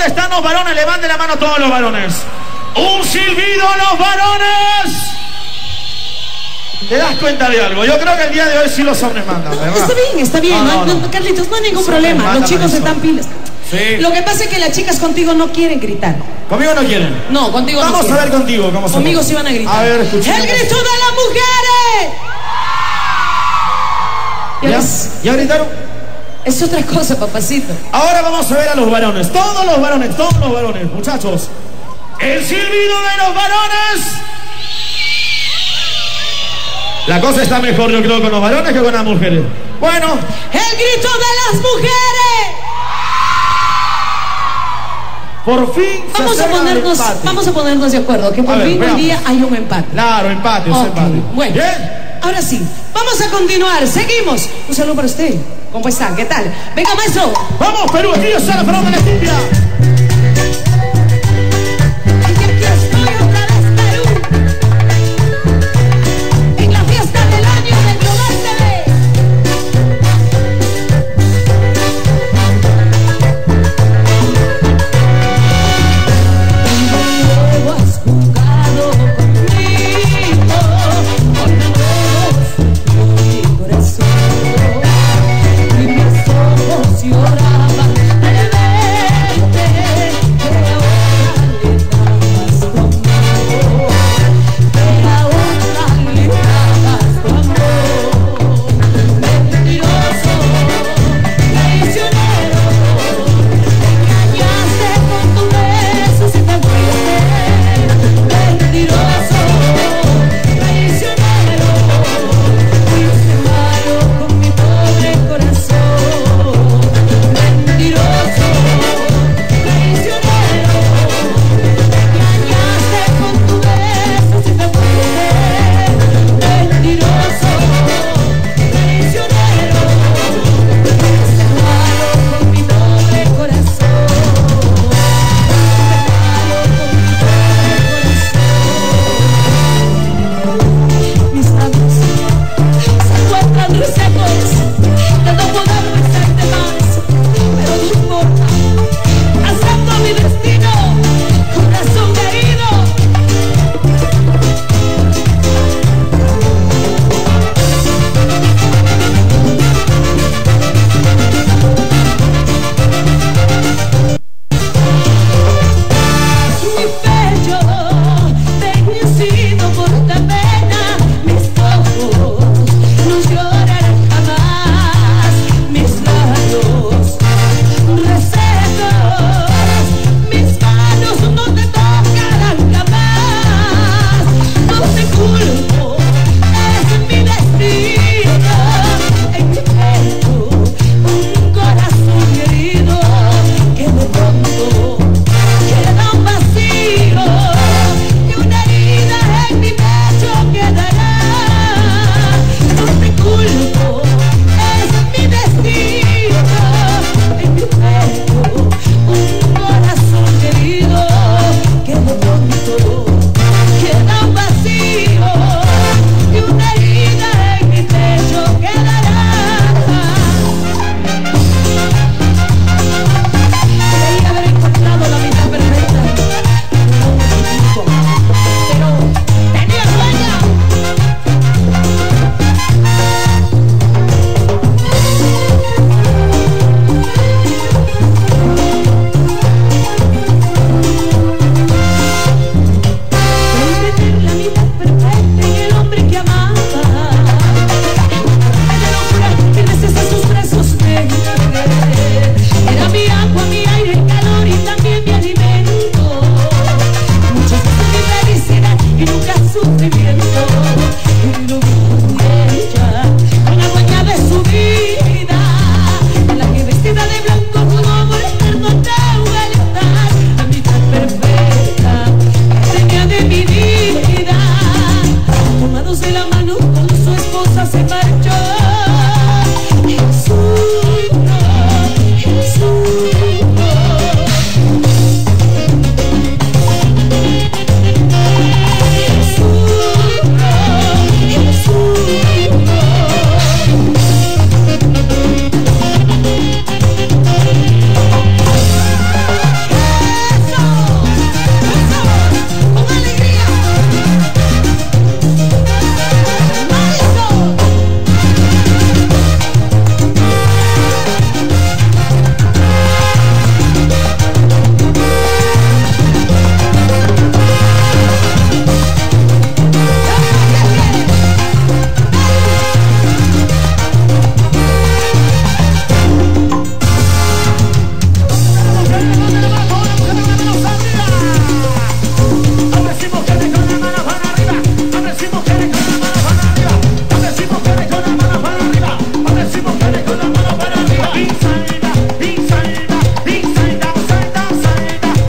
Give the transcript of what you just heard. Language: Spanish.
¿Dónde están los varones? Levanten la mano todos los varones. Un silbido a los varones. ¿Te das cuenta de algo? Yo creo que el día de hoy sí los hombres mandan, está bien, está bien. No, no. Carlitos, no hay ningún Son problema. Los chicos están pilas. Sí. Lo que pasa es que las chicas contigo no quieren gritar. Conmigo no quieren. No, contigo no Vamos a ver contigo cómo se Conmigo sí van a gritar. A ver, escuchemos. ¡El grito de las mujeres! Ya ¿Ya gritaron? Es otra cosa, papacito. Ahora vamos a ver a los varones. Todos los varones, todos los varones, muchachos. El silbido de los varones. La cosa está mejor, yo creo, con los varones que con las mujeres. Bueno, ¡El grito de las mujeres! por fin se Vamos a ponernos, vamos a ponernos de acuerdo, que por ver, fin hoy veamos. día hay un empate. Claro, empate, es Ok, empate. Bueno, ¿Bien? ahora sí, vamos a continuar, seguimos. Un saludo para usted. ¿Cómo están? ¿Qué tal? Venga, maestro. Vamos, Perú, aquí yo soy la Colombia. Ooh,